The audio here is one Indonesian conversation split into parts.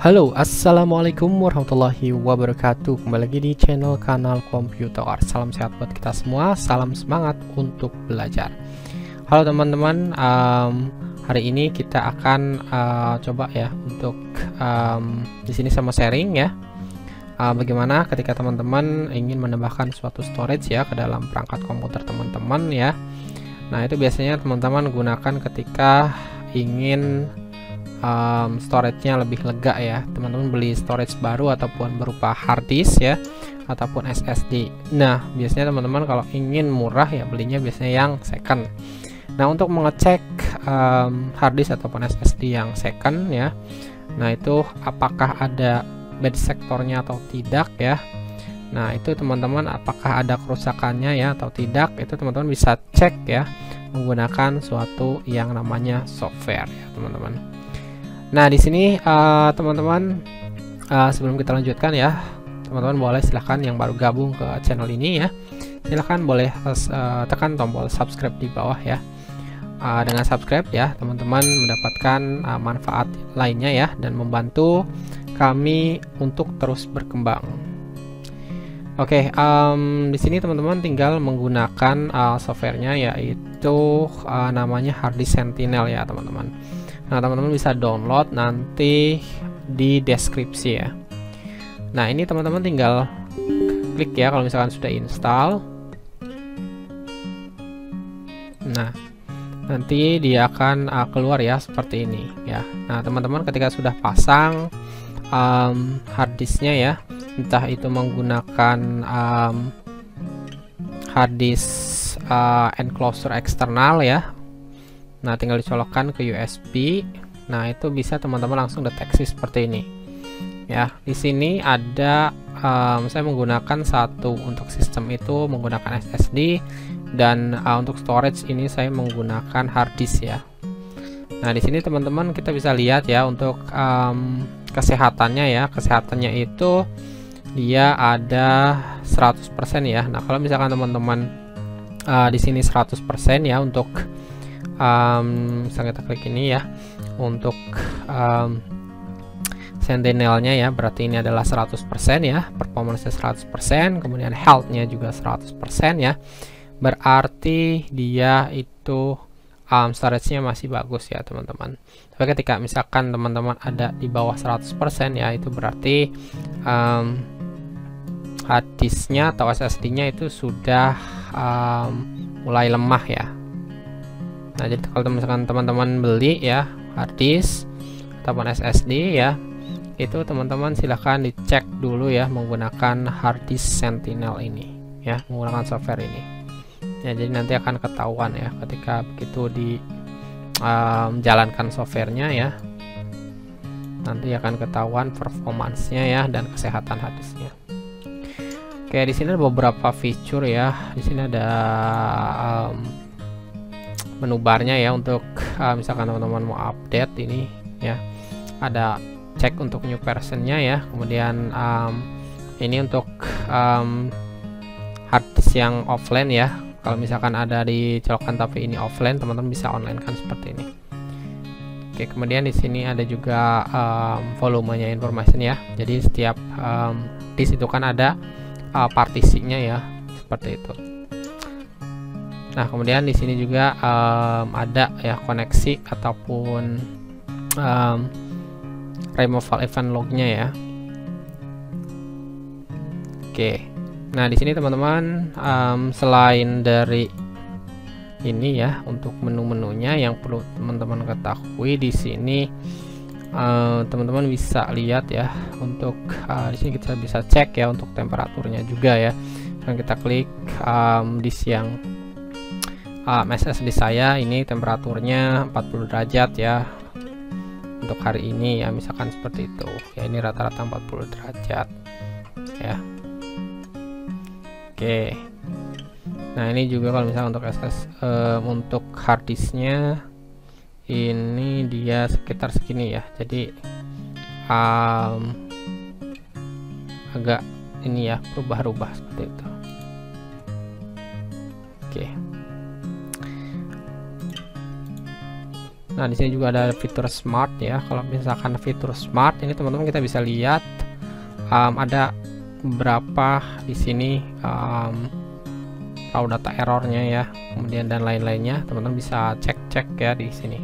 Halo, assalamualaikum warahmatullahi wabarakatuh. Kembali lagi di channel kanal komputer. Salam sehat buat kita semua. Salam semangat untuk belajar. Halo teman-teman, um, hari ini kita akan uh, coba ya untuk um, di sini sama sharing ya. Uh, bagaimana ketika teman-teman ingin menambahkan suatu storage ya ke dalam perangkat komputer teman-teman ya. Nah itu biasanya teman-teman gunakan ketika ingin um, storage-nya lebih lega ya. Teman-teman beli storage baru ataupun berupa hard disk ya ataupun SSD nah biasanya teman-teman kalau ingin murah ya belinya biasanya yang second. Nah untuk mengecek um, hard disk ataupun SSD yang second ya nah itu apakah ada bad sektornya atau tidak ya? Nah, itu teman-teman apakah ada kerusakannya ya atau tidak, itu teman-teman bisa cek ya menggunakan suatu yang namanya software ya, teman-teman. Nah, di sini uh, teman-teman uh, sebelum kita lanjutkan ya, teman-teman boleh silahkan yang baru gabung ke channel ini ya. Silahkan boleh uh, tekan tombol subscribe di bawah ya. Uh, dengan subscribe ya, teman-teman mendapatkan uh, manfaat lainnya ya dan membantu kami untuk terus berkembang. Oke, okay, um, di sini teman-teman tinggal menggunakan uh, softwarenya yaitu uh, namanya Harddisk Sentinel ya teman-teman. Nah, teman-teman bisa download nanti di deskripsi ya. Nah, ini teman-teman tinggal klik ya kalau misalkan sudah install. Nah, nanti dia akan uh, keluar ya seperti ini ya. Nah, teman-teman ketika sudah pasang um, hard disknya ya, entah itu menggunakan um, hard disk uh, enclosure eksternal ya Nah, tinggal dicolokkan ke USB. Nah, itu bisa teman-teman langsung deteksi seperti ini. Ya, di sini ada um, saya menggunakan satu untuk sistem itu menggunakan SSD dan uh, untuk storage ini saya menggunakan hard disk ya. Nah, di sini teman-teman kita bisa lihat ya untuk um, kesehatannya ya. Kesehatannya itu dia ada 100% ya. Nah, kalau misalkan teman-teman uh, di sini 100% ya untuk um, misalnya kita klik ini ya untuk um, sentinelnya ya berarti ini adalah 100% ya performance 100% kemudian healthnya juga 100% ya. Berarti dia itu um, storage-nya masih bagus ya teman-teman. Tapi ketika misalkan teman-teman ada di bawah 100% ya itu berarti um, hard disk-nya atau SSD-nya itu sudah um, mulai lemah ya Nah, jadi kalau misalkan teman-teman beli ya hard disk ataupun SSD ya, itu teman-teman silahkan dicek dulu ya menggunakan hard disk Sentinel ini ya, menggunakan software ini. Ya, jadi nanti akan ketahuan ya ketika begitu di um, softwarenya ya. Nanti akan ketahuan performansnya ya dan kesehatan harddisknya. Oke, di sini ada beberapa fitur ya. Di sini ada um, menu barnya ya untuk uh, misalkan teman-teman mau update ini ya. Ada cek untuk new versionnya ya. Kemudian um, ini untuk um, hard disk yang offline ya. Kalau misalkan ada di colokan tapi ini offline teman-teman bisa online kan seperti ini. Oke kemudian di sini ada juga um, volumenya information ya. Jadi setiap um, disk itu kan ada uh, partisinya ya seperti itu Nah, kemudian di sini juga um, ada ya koneksi ataupun um, removal event lognya ya. Oke. Nah, di sini teman-teman um, selain dari ini ya untuk menu-menunya yang perlu teman-teman ketahui di sini teman-teman uh, bisa lihat ya untuk uh, di sini kita bisa cek ya untuk temperaturnya juga ya. Dan kita klik um, disk yang uh, di saya ini temperaturnya 40 derajat ya. Untuk hari ini ya misalkan seperti itu. Ya ini rata-rata 40 derajat ya. Oke. Nah ini juga kalau misalnya untuk SS um, untuk harddisknya ini dia sekitar segini ya. Jadi um, agak ini ya berubah-ubah seperti itu. Oke Nah, di sini juga ada fitur smart ya. Kalau misalkan fitur smart ini teman-teman kita bisa lihat um, ada berapa di sini um, raw data errornya ya, kemudian dan lain-lainnya. Teman-teman bisa cek-cek ya di sini.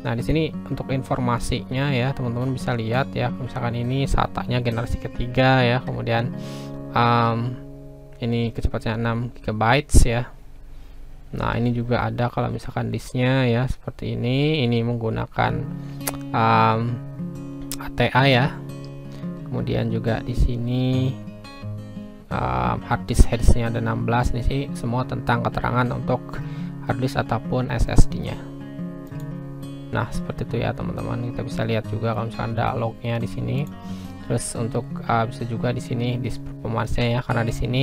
Nah, di sini untuk informasinya ya, teman-teman bisa lihat ya, misalkan ini SATA-nya generasi ketiga ya, kemudian um, ini kecepatannya 6 GB ya. Nah, ini juga ada kalau misalkan disknya ya seperti ini, ini menggunakan um, ATA ya. Kemudian juga di sini um, hard disk headsnya ada 16 ini sih semua tentang keterangan untuk hard disk ataupun SSD-nya. Nah, seperti itu ya teman-teman. Kita bisa lihat juga kalau misalkan ada lognya di sini. Terus untuk uh, bisa juga di sini di ya karena di sini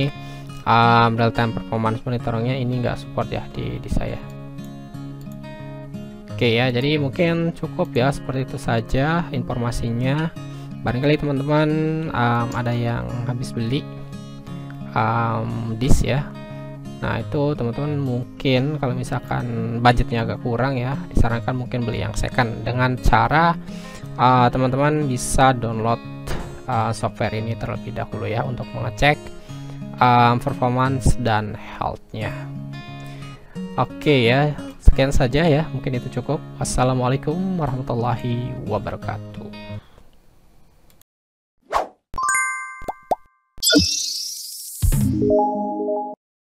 um, real time performance monitornya ini enggak support ya di di saya. Oke ya, jadi mungkin cukup ya seperti itu saja informasinya. Barangkali teman-teman um, ada yang habis beli um, disk ya Nah itu teman-teman mungkin kalau misalkan budgetnya agak kurang ya disarankan mungkin beli yang second dengan cara uh, teman-teman uh, bisa download uh, software ini terlebih dahulu ya untuk mengecek um, performance dan healthnya. Oke okay ya sekian saja ya mungkin itu cukup. Assalamualaikum warahmatullahi wabarakatuh. you